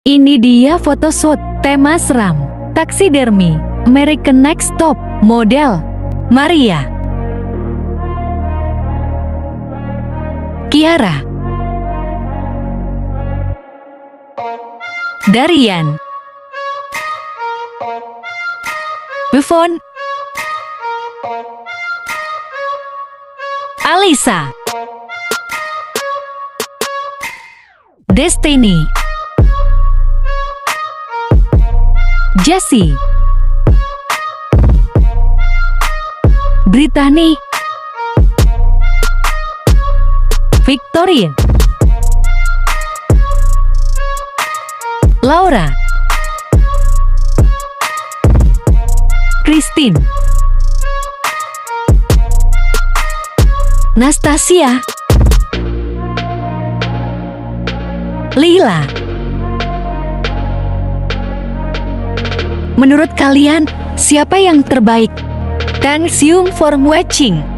Ini dia photoshoot tema seram, taksidermi, American Next Top, model, Maria. Kiara. Darian. Buffon. Alisa. Destiny. Jessie. Brittany. Victoria. Laura. Christine. Nastasia. Lila. Menurut kalian, siapa yang terbaik? Thanks you for watching.